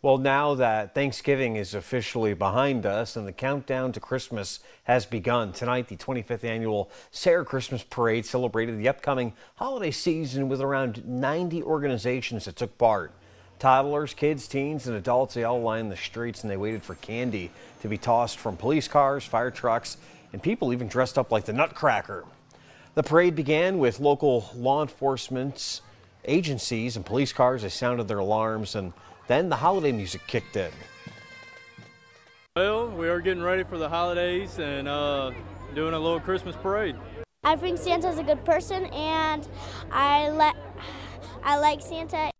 Well, now that Thanksgiving is officially behind us and the countdown to Christmas has begun, tonight the 25th annual Sayre Christmas Parade celebrated the upcoming holiday season with around 90 organizations that took part. Toddlers, kids, teens, and adults, they all lined the streets and they waited for candy to be tossed from police cars, fire trucks, and people even dressed up like the Nutcracker. The parade began with local law enforcement agencies and police cars. They sounded their alarms and then the holiday music kicked in. Well, we are getting ready for the holidays and uh, doing a little Christmas parade. I think Santa's a good person and I, like I like Santa.